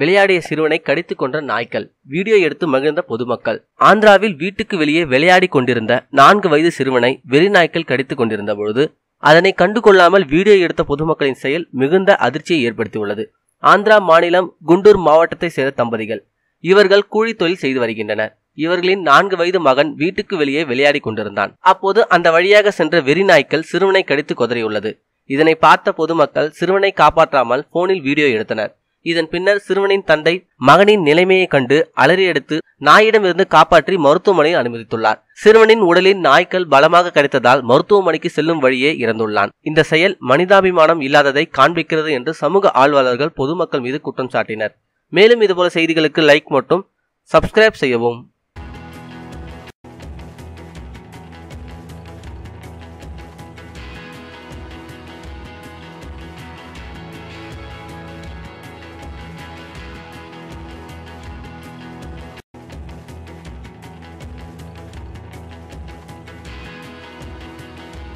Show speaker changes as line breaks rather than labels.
விளையாடிய சிறுவனை கடித்து கொன்ற நாய்கள். வீடியோ எடுத்து மகிழ்ந்த பொதுமக்கள். ஆந்திராவில் வீட்டுக்கு வெளியே விளையாடி கொண்டிருந்த நான்கு வயது சிறுவனை வெறிநாய்க்கள் கடித்துக் கொண்டிருந்த பொழுது அதனை கண்டுகொள்ளாமல் வீடியோ எடுத்த பொதுமக்களின் செயல் மிகுந்த அதிர்ச்சியை ஏற்படுத்தியுள்ளது. ஆந்திரா மாநிலம் குண்டூர் மாவட்டத்தை சேர்ந்த தம்பதிகள். இவர்கள் கூலி தொழில் செய்து வருகின்றனர். இவர்களின் நான்கு வயது மகன் வீட்டுக்கு வெளியே விளையாடி கொண்டிருந்தான். அப்போது அந்த வழியாக சென்ற வெறிநாய்கள் சிறுவனை கடித்து கொதறியுள்ளது. இதனை பார்த்த பொதுமக்கள் சிறுவனை காப்பாற்றாமல் போனில் வீடியோ எடுத்தனர். இதன் பின்னர் சிறுவனின் தந்தை மகனின் நிலைமையை கண்டு அலறியடுத்து நாயிடமிருந்து காப்பாற்றி மருத்துவமனையில் அனுமதித்துள்ளார். சிறுவனின் உடலின் நாய்க்கள் பலமாக கடித்ததால் மருத்துவமனைக்கு செல்லும் வழியே இறந்துள்ளான். இந்த செயல் மனிதாபிமானம் இல்லாததை காண்பிக்கிறது என்று சமூக ஆழ்வாளர்கள் பொதுமக்கள் மீது குற்றம் சாட்டினர். மேலும் இதுபோல செய்திகளுக்கு லைக் மற்றும் சப்ஸ்கிரைப் செய்யவும்.